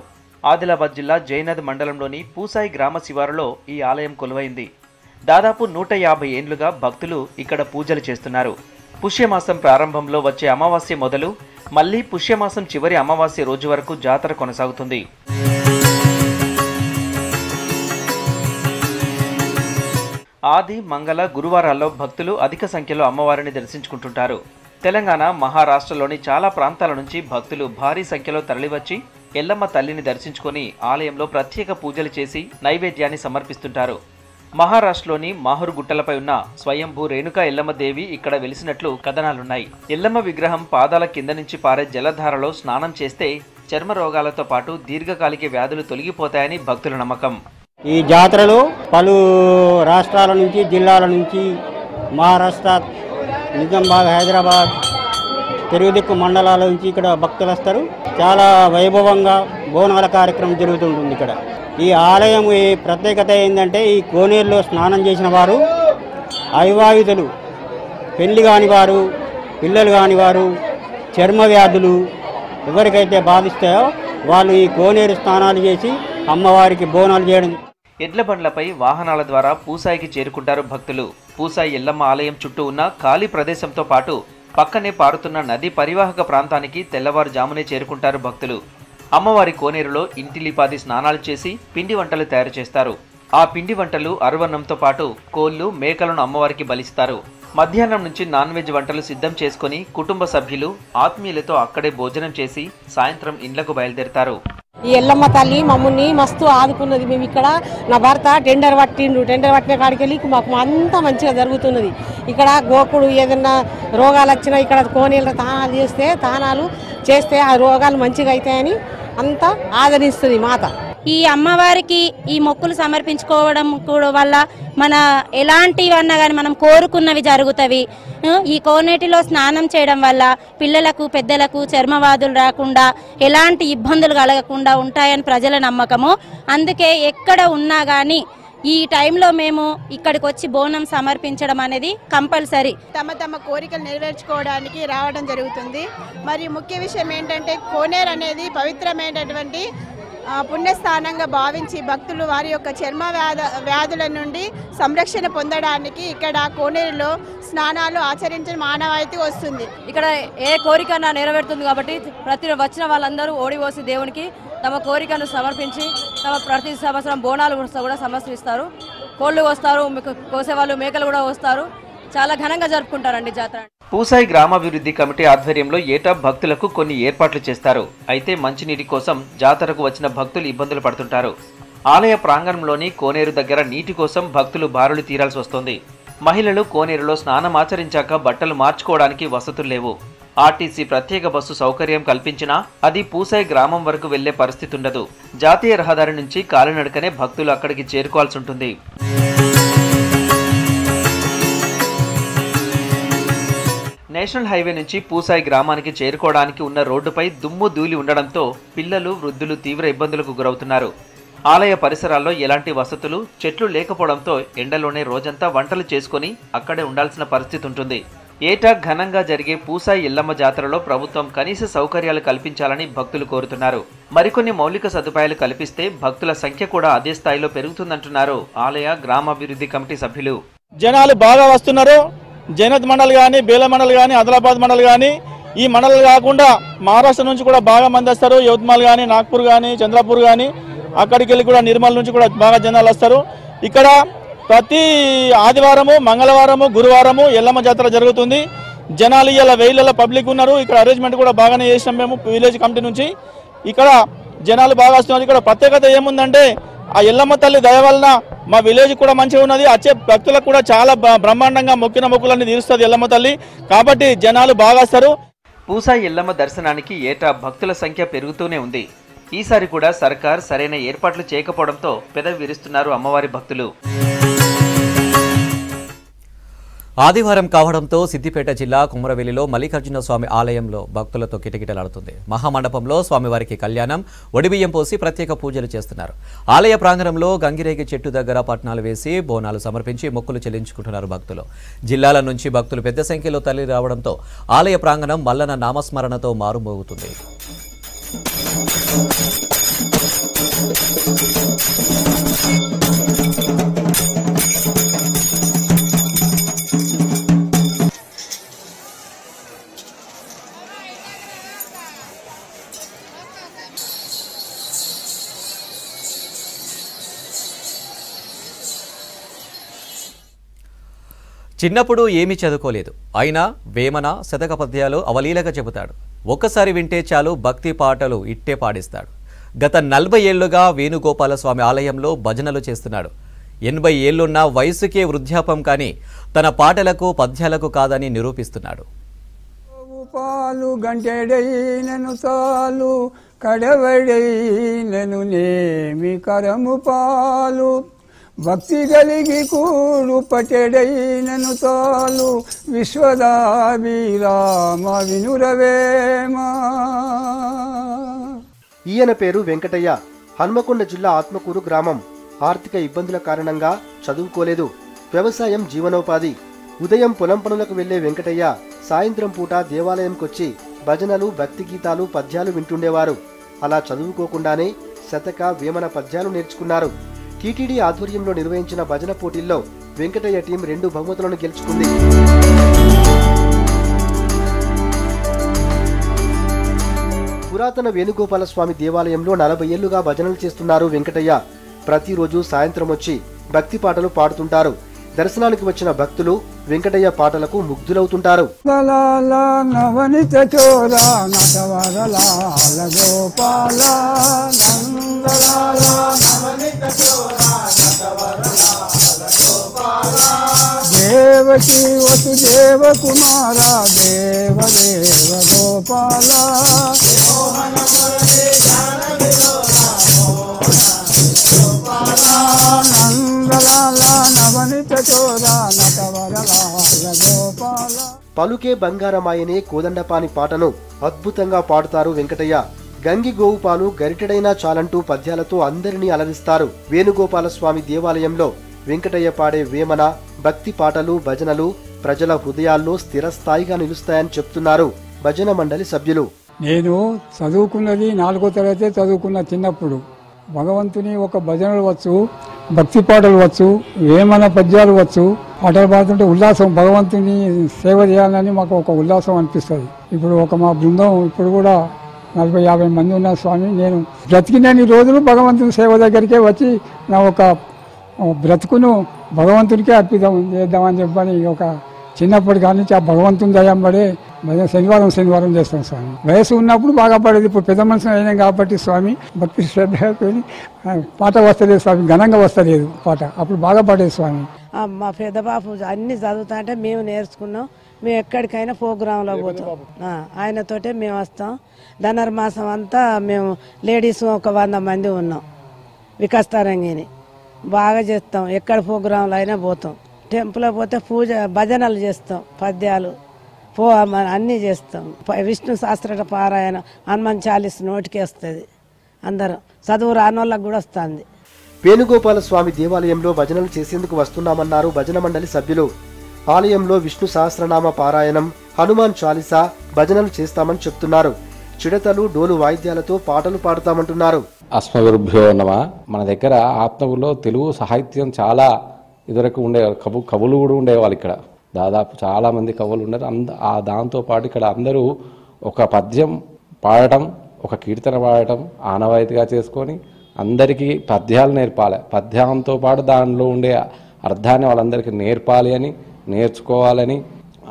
ఆదిలాబాద్ జిల్లా జైనద్ మండలంలోని పూసాయి గ్రామ శివారులో ఈ ఆలయం కొలువైంది. దాదాపు నూట యాభై ఏండ్లుగా భక్తులు ఇక్కడ పూజలు చేస్తున్నారు. పుష్యమాసం ప్రారంభంలో వచ్చే అమావాస్య మొదలు మళ్ళీ పుష్యమాసం చివరి అమావాస్య రోజు వరకు జాతర కొనసాగుతుంది. ఆది మంగళ గురువారాల్లో భక్తులు అధిక సంఖ్యలో అమ్మవారిని దర్శించుకుంటుంటారు. తెలంగాణ మహారాష్ట్రలోని చాలా ప్రాంతాల నుంచి భక్తులు భారీ సంఖ్యలో తరలివచ్చి ఎల్లమ్మ తల్లిని దర్శించుకొని ఆలయంలో ప్రత్యేక పూజలు చేసి నైవేద్యాన్ని సమర్పిస్తుంటారు. మహారాష్ట్రలోని మాహురు గుట్టలపై ఉన్న స్వయంభూ రేణుకా ఎల్లమ్మ దేవి ఇక్కడ వెలిసినట్లు కథనాలున్నాయి. ఎల్లమ్మ విగ్రహం పాదాల కింద నుంచి పారే జలధారలో స్నానం చేస్తే చర్మ రోగాలతో పాటు దీర్ఘకాలిక వ్యాధులు తొలగిపోతాయని భక్తుల నమ్మకం.
ఈ జాతరలో పలు రాష్ట్రాల నుంచి జిల్లాల నుంచి మహారాష్ట్ర నిజామాబాద్ హైదరాబాద్ తెలుగుదిక్కు మండలాల నుంచి ఇక్కడ భక్తులు వస్తారు. చాలా వైభవంగా బోనాల కార్యక్రమం జరుగుతుంటుంది ఇక్కడ. ఈ ఆలయం ఈ ప్రత్యేకత ఏంటంటే ఈ కోనేరులో స్నానం చేసిన వారు అవివాహితులు పెళ్ళి కాని వారు పిల్లలు కాని వారు చర్మ వ్యాధులు ఎవరికైతే బాధిస్తాయో వాళ్ళు ఈ కోనేరు స్నానాలు చేసి అమ్మవారికి బోనాలు చేయడం.
ఎడ్ల బండ్లపై వాహనాల ద్వారా పూసాయికి చేరుకుంటారు భక్తులు. పూసాయి ఎల్లమ్మ ఆలయం చుట్టూ ఉన్న ఖాళీ ప్రదేశంతో పాటు పక్కనే పారుతున్న నది పరివాహక ప్రాంతానికి తెల్లవారుజామునే చేరుకుంటారు భక్తులు. అమ్మవారి కోనేరులో ఇంటిలిపాది స్నానాలు చేసి పిండి వంటలు తయారు చేస్తారు. ఆ పిండి వంటలు అరువన్నంతో పాటు కోళ్ళు మేకలను అమ్మవారికి బలిస్తారు. మధ్యాహ్నం నుంచి నాన్ వెజ్ వంటలు సిద్ధం చేసుకుని కుటుంబ సభ్యులు ఆత్మీయులతో అక్కడే భోజనం చేసి సాయంత్రం ఇండ్లకు బయలుదేరతారు.
ఈ ఎల్లమ్మ తల్లి మమ్మల్ని మస్తు ఆదుకున్నది మేము ఇక్కడ. నా భర్త టెండర్ పట్టిండు. టెండర్ పట్టిన కాడికి వెళ్ళి మాకు అంతా మంచిగా జరుగుతున్నది. ఇక్కడ గోకుడు ఏదన్నా రోగాలు వచ్చినా ఇక్కడ కోనేళ్ళ తానాలు చేస్తే తానాలు చేస్తే ఆ రోగాలు మంచిగా అవుతాయని అంతా ఆదరిస్తుంది మాత.
ఈ అమ్మవారికి ఈ మొక్కులు సమర్పించుకోవడం కూడా వల్ల మన ఎలాంటివన్నా కానీ మనం కోరుకున్నవి జరుగుతవి. ఈ కోనేటిలో స్నానం చేయడం వల్ల పిల్లలకు పెద్దలకు చర్మవాదులు రాకుండా ఎలాంటి ఇబ్బందులు కలగకుండా ఉంటాయని ప్రజల నమ్మకము. అందుకే ఎక్కడ ఉన్నా కానీ ఈ టైంలో మేము ఇక్కడికి వచ్చి బోనం సమర్పించడం అనేది కంపల్సరీ.
తమ తమ కోరికలు నెరవేర్చుకోవడానికి రావడం జరుగుతుంది. మరియు ముఖ్య విషయం ఏంటంటే కోనేరు అనేది పవిత్రమైనటువంటి పుణ్యస్థానంగా భావించి భక్తులు వారి యొక్క చర్మ వ్యాధ వ్యాధుల నుండి సంరక్షణ పొందడానికి ఇక్కడ కోనేరులో స్నానాలు ఆచరించిన మానవాయితీ వస్తుంది.
ఇక్కడ ఏ కోరికన్నా నెరవేరుతుంది కాబట్టి ప్రతి వచ్చిన వాళ్ళందరూ ఓడిపోసి దేవునికి తమ కోరికను సమర్పించి తమ ప్రతి సంవత్సరం బోనాలు కూడా సమర్పిస్తారు. కోళ్ళు వస్తారు కోసేవాళ్ళు మేకలు కూడా వస్తారు చాలా ఘనంగా జరుపుకుంటారండి జాతర.
పూసాయి గ్రామాభివృద్ధి కమిటీ ఆధ్వర్యంలో ఏటా భక్తులకు కొన్ని ఏర్పాట్లు చేస్తారు. అయితే మంచినీటి కోసం జాతరకు వచ్చిన భక్తులు ఇబ్బందులు పడుతుంటారు. ఆలయ ప్రాంగణంలోని కోనేరు దగ్గర నీటి కోసం భక్తులు బారులు తీరాల్సి వస్తోంది. మహిళలు కోనేరులో స్నానం ఆచరించాక బట్టలు మార్చుకోవడానికి వసతులు లేవు. ఆర్టీసీ ప్రత్యేక బస్సు సౌకర్యం కల్పించినా అది పూసాయి గ్రామం వరకు వెళ్ళే పరిస్థితి ఉండదు. జాతీయ రహదారి నుంచి కాలినడకనే భక్తులు అక్కడికి చేరుకోవాల్సి ఉంటుంది. నేషనల్ హైవే నుంచి పూసాయి గ్రామానికి చేరుకోవడానికి ఉన్న రోడ్డుపై దుమ్ము ధూళి ఉండడంతో పిల్లలు వృద్ధులు తీవ్ర ఇబ్బందులకు గురవుతున్నారు. ఆలయ పరిసరాల్లో ఎలాంటి వసతులు చెట్లు లేకపోవడంతో ఎండలోనే రోజంతా వంటలు చేసుకుని అక్కడే ఉండాల్సిన పరిస్థితి ఉంటుంది. ఏటా ఘనంగా జరిగే పూసాయి ఎల్లమ్మ జాతరలో ప్రభుత్వం కనీస సౌకర్యాలు కల్పించాలని భక్తులు కోరుతున్నారు. మరికొన్ని మౌలిక సదుపాయాలు కల్పిస్తే భక్తుల సంఖ్య కూడా అదే స్థాయిలో పెరుగుతుందంటున్నారు ఆలయ గ్రామాభివృద్ధి కమిటీ సభ్యులు.
జనాలు బాగా వస్తున్నారు. జైనత్ మండల్ కానీ బేల మండల్ కానీ ఆదిలాబాద్ మండల్ కానీ ఈ మండలాలు కాకుండా మహారాష్ట్ర నుంచి కూడా బాగా మంది వస్తారు. యవత్మాల్ కానీ నాగ్పూర్ కానీ చంద్రపూర్ కానీ అక్కడికి వెళ్ళి కూడా నిర్మల్ నుంచి కూడా బాగా జనాలు వస్తారు. ఇక్కడ ప్రతి ఆదివారము మంగళవారము గురువారము ఎల్లమ్మ జాతర జరుగుతుంది. జనాలు ఇలా వెయ్యిలలో పబ్లిక్ ఉన్నారు. ఇక్కడ అరేంజ్మెంట్ కూడా బాగానే చేసినాం మేము విలేజ్ కమిటీ నుంచి. ఇక్కడ జనాలు బాగా వస్తున్నారు. ఇక్కడ ప్రత్యేకత ఏముందంటే ఆ ఎల్లమ్మ తల్లి దయ వలన మా విలేజ్ కూడా మంచిగా ఉన్నది. వచ్చే భక్తులకు కూడా చాలా బ్రహ్మాండంగా మొక్కిన మొక్కులన్నీ తీరుస్తుంది ఎల్లమ్మ తల్లి. కాబట్టి జనాలు బాగా వస్తారు.
పూసా ఎల్లమ్మ దర్శనానికి ఏటా భక్తుల సంఖ్య పెరుగుతూనే ఉంది. ఈసారి కూడా సర్కార్ సరైన ఏర్పాట్లు చేయకపోవడంతో పెదవి విరుస్తున్నారు అమ్మవారి భక్తులు.
ఆదివారం కావడంతో సిద్దిపేట జిల్లా కుమ్మరవెల్లిలో మల్లికార్జున స్వామి ఆలయంలో భక్తులతో కిటకిటలాడుతుంది. మహామండపంలో స్వామివారికి కళ్యాణం ఒడిబియ్యం పోసి ప్రత్యేక పూజలు చేస్తున్నారు. ఆలయ ప్రాంగణంలో గంగిరేగి చెట్టు దగ్గర పట్నాలు వేసి బోనాలు సమర్పించి మొక్కులు చెల్లించుకుంటున్నారు భక్తులు. జిల్లాల నుంచి భక్తులు పెద్ద సంఖ్యలో తరలి రావడంతో ఆలయ ప్రాంగణం మల్లన నామస్మరణతో మారుమోగుతుంది. చిన్నప్పుడు ఏమీ చదువుకోలేదు. అయినా వేమన శతక పద్యాలు అవలీలగా చెబుతాడు. ఒక్కసారి వింటే చాలు భక్తి పాటలు ఇట్టే పాడిస్తాడు. గత నలభై ఏళ్ళుగా వేణుగోపాలస్వామి ఆలయంలో భజనలు చేస్తున్నాడు. ఎనభై ఏళ్ళున్న వయసుకే వృద్ధాపం కానీ తన పాటలకు పద్యాలకు కాదని నిరూపిస్తున్నాడు.
పాలు గంటెడైనను చాలు కడవడైనను నేమి కరము పాలు. భక్తి కలిగి కూడు పటెడైనను తాలు విశ్వదాభిరామ వినురవేమా.
ఈయన పేరు వెంకటయ్య. హన్మకొండ జిల్లా ఆత్మకూరు గ్రామం. ఆర్థిక ఇబ్బందుల కారణంగా చదువుకోలేదు. వ్యవసాయం జీవనోపాధి. ఉదయం పొలం పనులకు వెళ్ళే వెంకటయ్య సాయంత్రం పూట దేవాలయంకొచ్చి భజనలు భక్తి గీతాలు పద్యాలు వింటుండేవారు. అలా చదువుకోకుండానే శతక వేమన పద్యాలు నేర్చుకున్నారు. టీటీడీ ఆధ్వర్యంలో నిర్వహించిన భజన పోటీల్లో వెంకటయ్య టీం రెండు బహుమతులను గెలుచుకుంది. పురాతన వేణుగోపాల స్వామి దేవాలయంలో నలభై ఏళ్ళుగా భజనలు చేస్తున్నారు వెంకటయ్య. ప్రతిరోజు సాయంత్రం వచ్చి భక్తి పాటలు పాడుతుంటారు. దర్శనానికి వచ్చిన భక్తులు వెంకటయ్య పాటలకు ముగ్ధులవుతుంటారు.
లాల నవనిత చోర నటవరలాల గోపాల నందలాల నవనిత చోర నటవరలాల గోపాల దేవకి కుమార దేవ దేవ గోపాల
పలుకే బంగారమాయనే కోదండపాని పాటను అద్భుతంగా పాడుతారు వెంకటయ్య. గంగి గోవుపాలు గరిటెడైనా చాలంటూ పద్యాలతో అందరినీ అలరిస్తారు వేణుగోపాల స్వామి దేవాలయంలో. వెంకటయ్య పాడే వేమన భక్తి పాటలు భజనలు ప్రజల హృదయాల్లో స్థిరస్థాయిగా నిలుస్తాయని చెప్తున్నారు భజన మండలి సభ్యులు.
నేను చదువుకున్నది నాలుగో తరగతి చదువుకున్న చిన్నప్పుడు. భగవంతుని ఒక భజనలు వచ్చు భక్తి పాటలు వచ్చు వేమన పద్యాలు వచ్చు పాటలు పాడుతుంటే ఉల్లాసం భగవంతుని సేవ చేయాలని మాకు ఒక ఉల్లాసం అనిపిస్తుంది. ఇప్పుడు ఒక మా బృందం ఇప్పుడు కూడా నలభై యాభై మంది ఉన్న స్వామి. నేను బ్రతికినన్ని రోజులు భగవంతుని సేవ దగ్గరికే వచ్చి నా ఒక బ్రతుకును భగవంతునికే అర్పితం చేద్దామని చెప్పని ఒక చిన్నప్పటి కాడి నుంచి ఆ భగవంతుని దయంబడే భజన శనివారం శనివారం చేస్తాం స్వామి. వయసు ఉన్నప్పుడు బాగా పడేది ఇప్పుడు పెద్ద మనుషులు అయినాం కాబట్టి స్వామి భక్తి శ్రద్ధతో పాట వస్తలేదు స్వామి ఘనంగా వస్తలేదు పాట. అప్పుడు బాగా పడేది స్వామి.
ఆ, మా పెద్ద బాబు అన్ని చదువుతా అంటే మేము నేర్చుకున్నాం. మేము ఎక్కడికైనా ప్రోగ్రాంలో పోతాం. ఆ, ఆయనతోటే మేము వస్తాం. ధనుర్మాసం అంతా మేము లేడీస్ ఒక వంద మంది ఉన్నాం. వికస్తారంగిని బాగా చేస్తాం. ఎక్కడ ప్రోగ్రాంలో అయినా పోతాం. టెంపుల్లో పోతే పూజ భజనలు చేస్తాం పద్యాలు పో అన్నీ చేస్తాం. ప- విష్ణు శాస్త్ర పారాయణ హనుమాన్ చాలీస్ నోటికి వస్తుంది. అందరం. చదువు రానోళ్ళకి కూడా వస్తుంది.
వేణుగోపాల స్వామి దేవాలయంలో భజనలు చేసేందుకు వస్తున్నామన్నారు భజన మండలి సభ్యులు. ఆలయంలో విష్ణు సహస్రనామ పారాయణం హనుమాన్ చాలీసా భజనలు చేస్తామని చెప్తున్నారు. చిడతలు డోలు వాయిద్యాలతో పాటలు పాడుతామంటున్నారు.
అస్మగురుభ్యో నమ. మన దగ్గర ఆత్మగురులో తెలుగు సాహిత్యం చాలా ఇదివరకు ఉండే కవు కవులు కూడా ఉండేవాళ్ళు ఇక్కడ. దాదాపు చాలామంది కవులు ఉన్నారు. అంద ఆ దాంతో పాటు ఇక్కడ అందరూ ఒక పద్యం పాడటం ఒక కీర్తన పాడటం ఆనవాయితీగా చేసుకొని అందరికీ పద్యాలు నేర్పాలి. పద్యంతో పాటు దానిలో ఉండే అర్థాన్ని వాళ్ళందరికీ నేర్పాలి అని నేర్చుకోవాలని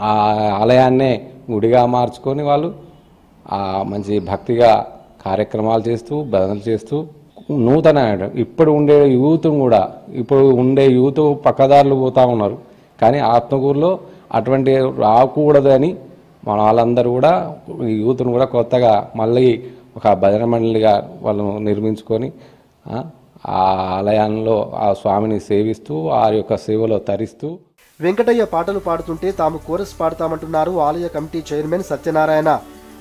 ఆ ఆలయాన్నే గుడిగా మార్చుకొని వాళ్ళు ఆ మంచి భక్తిగా కార్యక్రమాలు చేస్తూ బదనలు చేస్తూ నూతన ఇప్పుడు ఉండే యూత్ కూడా ఇప్పుడు ఉండే యూత్ పక్కదారులు పోతా ఉన్నారు. కానీ ఆత్మకూరులో అటువంటి రాకూడదని మన వాళ్ళందరూ కూడా యూత్ను కూడా కొత్తగా మళ్ళీ ఒక భజన మండలిగా వాళ్ళు నిర్మించుకొని ఆ, ఆ ఆలయంలో ఆ స్వామిని సేవిస్తూ వారి యొక్క సేవలో తరిస్తూ.
వెంకటయ్య పాటలు పాడుతుంటే తాము కోరస్ పాడతామంటున్నారు ఆలయ కమిటీ చైర్మన్ సత్యనారాయణ.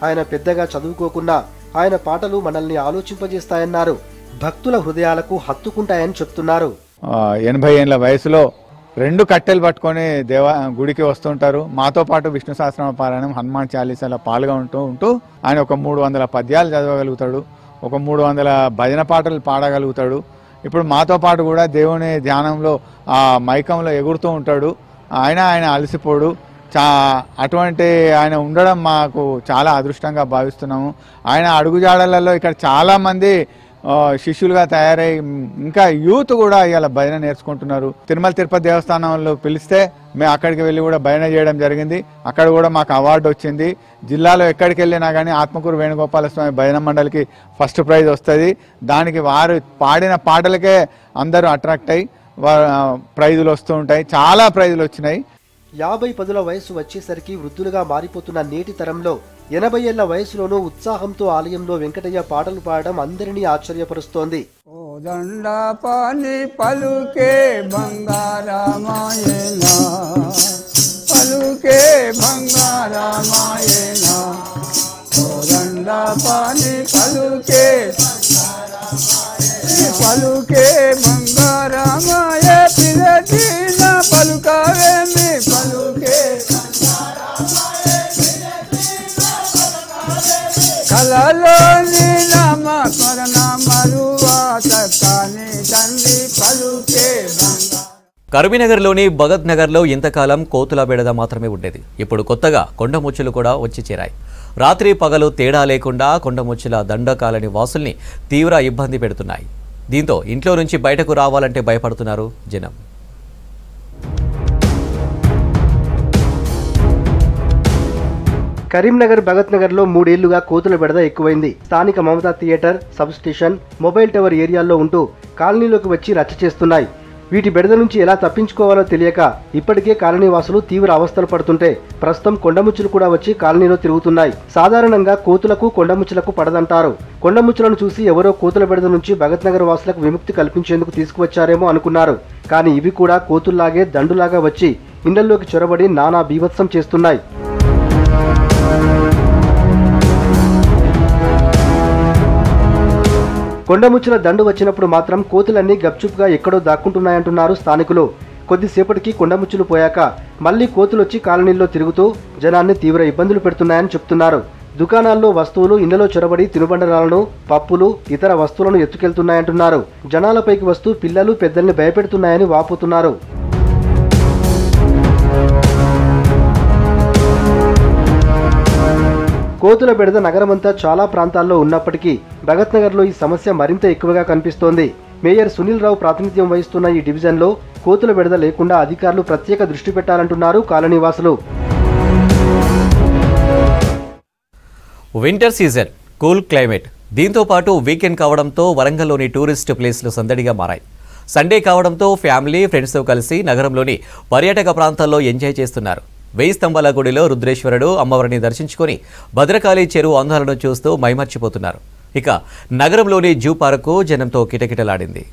ఆయన పెద్దగా చదువుకోకున్నా ఆయన పాటలు మనల్ని ఆలోచింపజేస్తాయన్నారు. భక్తుల హృదయాలకు హత్తుకుంటాయని చెప్తున్నారు.
ఎనభై ఏళ్ళ వయసులో రెండు కట్టెలు పట్టుకొని దేవా గుడికి వస్తుంటారు. మాతో పాటు విష్ణు సహస్రమ పారాయణం హనుమాన్ చాలీసాలో పాల్గొంటూ ఉంటూ ఆయన ఒక మూడు వందల పద్యాలు చదవగలుగుతాడు. ఒక మూడు వందల భజన పాటలు పాడగలుగుతాడు. ఇప్పుడు మాతో పాటు కూడా దేవుని ధ్యానంలో ఆ మైకంలో ఎగురుతూ ఉంటాడు. ఆయన ఆయన అలసిపోడు. చా అటువంటి ఆయన ఉండడం మాకు చాలా అదృష్టంగా భావిస్తున్నాము. ఆయన అడుగుజాడలలో ఇక్కడ చాలామంది శిష్యులుగా తయారై ఇంకా యూత్ కూడా ఇలా భజన నేర్చుకుంటున్నారు. తిరుమల తిరుపతి దేవస్థానంలో పిలిస్తే మేము అక్కడికి వెళ్ళి కూడా భజన చేయడం జరిగింది. అక్కడ కూడా మాకు అవార్డు వచ్చింది. జిల్లాలో ఎక్కడికి వెళ్ళినా కానీ ఆత్మకూరు వేణుగోపాల స్వామి భజన మండలికి ఫస్ట్ ప్రైజ్ వస్తుంది. దానికి వారు పాడిన పాటలకే అందరూ అట్రాక్ట్ అయ్యి ప్రైజులు వస్తూ ఉంటాయి. చాలా ప్రైజులు వచ్చినాయి.
యాభై పదుల వయసు వచ్చేసరికి వృద్ధులుగా మారిపోతున్న నేటి తరంలో ఎనభై ఏళ్ళ వయసులోనూ ఉత్సాహంతో ఆలయంలో వెంకటయ్య పాటలు పాడడం అందరినీ ఆశ్చర్యపరుస్తోంది.
దండపాని పలుకే బంగారమాయన పలుకే బంగారమాయన దండాపాని పలుకే పలుకే బంగారామాయ పిలచిన పలుకావేమి కలలోని తండ్రి పలుకే
కరీంనగర్లోని భగత్ నగర్లో ఇంతకాలం కోతుల బెడద మాత్రమే ఉండేది. ఇప్పుడు కొత్తగా కొండముచ్చులు కూడా వచ్చి చేరాయి. రాత్రి పగలు తేడా లేకుండా కొండముచ్చుల దండకాలని వాసుల్ని తీవ్ర ఇబ్బంది పెడుతున్నాయి. దీంతో ఇంట్లో నుంచి బయటకు రావాలంటే భయపడుతున్నారు జనం.
కరీంనగర్ భగత్ నగర్లో మూడేళ్ళుగా కోతుల బెడద ఎక్కువైంది. స్థానిక Mamata theatre sub station mobile tower ఏరియాల్లో ఉంటూ కాలనీలోకి వచ్చి రచ్చ చేస్తున్నాయి. వీటి బెడద నుంచి ఎలా తప్పించుకోవాలో తెలియక ఇప్పటికే కాలనీ వాసులు తీవ్ర అవస్థలు పడుతుంటే ప్రస్తుతం కొండముచ్చులు కూడా వచ్చి కాలనీలో తిరుగుతున్నాయి. సాధారణంగా కోతులకు కొండముచ్చులకు పడదంటారు. కొండముచ్చులను చూసి ఎవరో కోతుల బెడద నుంచి భగత్ నగర్ వాసులకు విముక్తి కల్పించేందుకు తీసుకువచ్చారేమో అనుకున్నారు. కానీ ఇవి కూడా కోతుల్లాగే దండులాగా వచ్చి ఇండల్లోకి చొరబడి నానా బీభత్సం చేస్తున్నాయి. కొండముచ్చుల దండు వచ్చినప్పుడు మాత్రం కోతులన్నీ గప్చుప్గా ఎక్కడో దాక్కుంటున్నాయంటున్నారు స్థానికులు. కొద్దిసేపటికి కొండముచ్చులు పోయాక మళ్ళీ కోతులు వచ్చి కాలనీల్లో తిరుగుతూ జనాన్ని తీవ్ర ఇబ్బందులు పెడుతున్నాయని చెప్తున్నారు. దుకాణాల్లో వస్తువులు ఇళ్ళలో చొరబడి తినుబండరాలను పప్పులు ఇతర వస్తువులను ఎత్తుకెళ్తున్నాయంటున్నారు. జనాలపైకి వస్తూ పిల్లలు పెద్దల్ని భయపెడుతున్నాయని వాపోతున్నారు. కోతుల బెడద నగరమంతా చాలా ప్రాంతాల్లో ఉన్నప్పటికీ భగత్ నగర్లో ఈ సమస్య మరింత ఎక్కువగా కనిపిస్తోంది. మేయర్ సునీల్ రావు ప్రాతినిధ్యం వహిస్తున్న ఈ డివిజన్లో కోతుల బెడద లేకుండా అధికారులు ప్రత్యేక దృష్టి పెట్టాలంటున్నారు కాలనీవాసులు
వింటర్ సీజన్ కూల్ క్లైమేట్. దీంతో పాటు వీకెండ్ కావడంతో వరంగల్లోని టూరిస్ట్ ప్లేస్లు సందడిగా మారాయి. సండే కావడంతో ఫ్యామిలీ ఫ్రెండ్స్తో కలిసి నగరంలోని పర్యాటక ప్రాంతాల్లో ఎంజాయ్ చేస్తున్నారు. వెయ్యి స్తంభాల గుడిలో రుద్రేశ్వరుడు అమ్మవారిని దర్శించుకొని భద్రకాళి చెరువు అందాలను చూస్తూ మైమర్చిపోతున్నారు. ఇక నగరంలోని జూ పార్కు జనంతో కిటకిటలాడింది.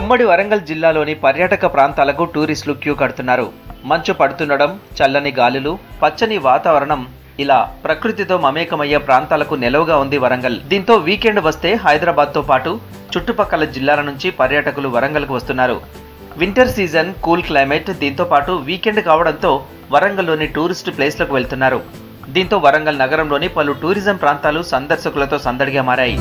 ఉమ్మడి వరంగల్ జిల్లాలోని పర్యాటక ప్రాంతాలకు టూరిస్టులు క్యూ కడుతున్నారు. మంచు పడుతుండడం చల్లని గాలులు పచ్చని వాతావరణం ఇలా ప్రకృతితో మమేకమయ్యే ప్రాంతాలకు నెలవుగా ఉంది వరంగల్. దీంతో వీకెండ్ వస్తే హైదరాబాద్తో పాటు చుట్టుపక్కల జిల్లాల నుంచి పర్యాటకులు వరంగల్కు వస్తున్నారు. వింటర్ సీజన్ కూల్ క్లైమేట్ దీంతో పాటు వీకెండ్ కావడంతో వరంగల్లోని టూరిస్ట్ ప్లేస్లకు వెళ్తున్నారు. దీంతో వరంగల్ నగరంలోని పలు టూరిజం ప్రాంతాలు సందర్శకులతో సందడిగా మారాయి.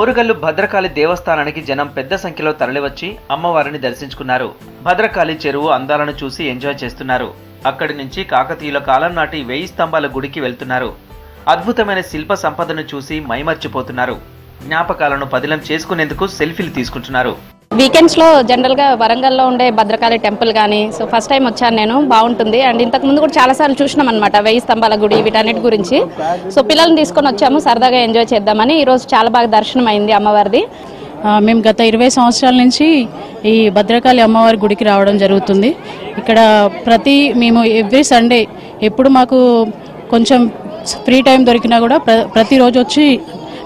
ఓరుగల్లు భద్రకాళి దేవస్థానానికి జనం పెద్ద సంఖ్యలో తరలివచ్చి అమ్మవారిని దర్శించుకున్నారు. భద్రకాళి చెరువు అందాలను చూసి ఎంజాయ్ చేస్తున్నారు. అక్కడి నుంచి కాకతీయుల కాలం నాటి వెయ్యి స్తంభాల గుడికి వెళ్తున్నారు. అద్భుతమైన శిల్ప సంపదను చూసి మైమర్చిపోతున్నారు. జ్ఞాపకాలను పదిలం చేసుకునేందుకు సెల్ఫీలు తీసుకుంటున్నారు.
వీకెండ్స్లో జనరల్గా వరంగల్లో ఉండే భద్రకాళి టెంపుల్ కానీ సో ఫస్ట్ టైం వచ్చాను నేను బాగుంటుంది. అండ్ ఇంతకు ముందు కూడా చాలాసార్లు చూసినాం అనమాట వెయ్యి స్తంభాల గుడి వీటన్నిటి గురించి. సో పిల్లల్ని తీసుకొని వచ్చాము సరదాగా ఎంజాయ్ చేద్దామని. ఈరోజు చాలా బాగా దర్శనం అయింది అమ్మవారిది
మేము గత ఇరవై సంవత్సరాల నుంచి ఈ భద్రకాళి అమ్మవారి గుడికి రావడం జరుగుతుంది. ఇక్కడ ప్రతి మేము ఎవ్రీ సండే ఎప్పుడు మాకు కొంచెం ఫ్రీ టైం దొరికినా కూడా ప్ర ప్రతిరోజు వచ్చి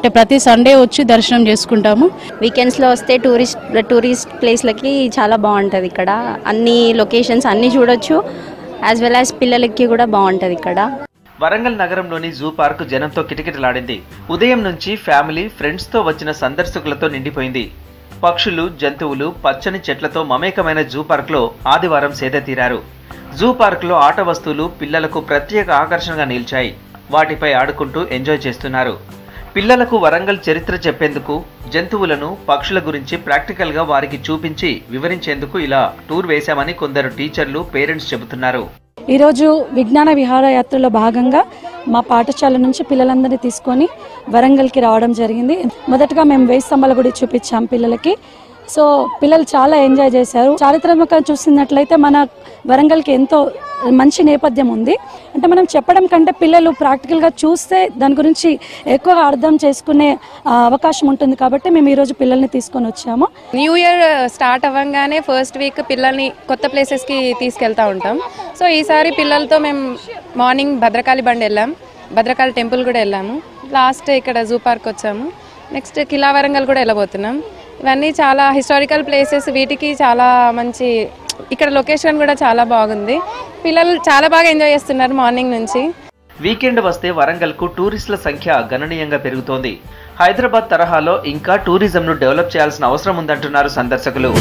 అంటే ప్రతి సండే వచ్చి దర్శనం చేసుకుంటాము.
వీకెండ్స్లో వస్తే టూరిస్ట్ టూరిస్ట్ ప్లేస్లకి చాలా బాగుంటుంది ఇక్కడ. అన్ని లొకేషన్స్ అన్నీ చూడొచ్చు. యాజ్ వెల్ యాజ్ పిల్లలకి కూడా బాగుంటుంది ఇక్కడ.
వరంగల్ నగరంలోని జూ పార్క్ జనంతో కిటకిటలాడింది. ఉదయం నుంచి ఫ్యామిలీ ఫ్రెండ్స్తో వచ్చిన సందర్శకులతో నిండిపోయింది. పక్షులు జంతువులు పచ్చని చెట్లతో మమేకమైన జూ పార్క్లో ఆదివారం సేద తీరారు. జూ పార్క్లో ఆట వస్తువులు పిల్లలకు ప్రత్యేక ఆకర్షణగా నిలిచాయి. వాటిపై ఆడుకుంటూ ఎంజాయ్ చేస్తున్నారు. పిల్లలకు వరంగల్ చరిత్ర చెప్పేందుకు జంతువులను పక్షుల గురించి ప్రాక్టికల్గా వారికి చూపించి వివరించేందుకు ఇలా టూర్ వేశామని కొందరు టీచర్లు పేరెంట్స్ చెబుతున్నారు.
ఈరోజు విజ్ఞాన విహారయాత్రలో భాగంగా మా పాఠశాల నుంచి పిల్లలందరినీ తీసుకొని వరంగల్కి రావడం జరిగింది. మొదటగా మేము వేయి స్తంభాల గుడి చూపించాం పిల్లలకి. సో పిల్లలు చాలా ఎంజాయ్ చేశారు. చారిత్రాత్మకంగా చూసినట్లయితే మన వరంగల్కి ఎంతో మంచి నేపథ్యం ఉంది. అంటే మనం చెప్పడం కంటే పిల్లలు ప్రాక్టికల్గా చూస్తే దాని గురించి ఎక్కువగా అర్థం చేసుకునే అవకాశం ఉంటుంది కాబట్టి మేము ఈరోజు పిల్లల్ని తీసుకొని వచ్చాము.
న్యూ ఇయర్ స్టార్ట్ అవ్వగానే ఫస్ట్ వీక్ పిల్లల్ని కొత్త ప్లేసెస్కి తీసుకెళ్తా ఉంటాం. సో ఈసారి పిల్లలతో మేము మార్నింగ్ భద్రకాళి బండి వెళ్ళాం. భద్రకాళి టెంపుల్ కూడా వెళ్ళాము. లాస్ట్ ఇక్కడ జూ పార్క్ వచ్చాము. నెక్స్ట్ కిలా వరంగల్ కూడా వెళ్ళబోతున్నాం. ఇవన్నీ చాలా హిస్టారికల్ ప్లేసెస్ వీటికి చాలా మంచి ఇక్కడ లొకేషన్ కూడా చాలా బాగుంది. పిల్లలు చాలా బాగా ఎంజాయ్ చేస్తున్నారు మార్నింగ్ నుంచి.
వీకెండ్ వస్తే వరంగల్కు టూరిస్టుల సంఖ్య గణనీయంగా పెరుగుతోంది. హైదరాబాద్ తరహాలో ఇంకా టూరిజంను డెవలప్ చేయాల్సిన అవసరం ఉందంటున్నారు సందర్శకులు.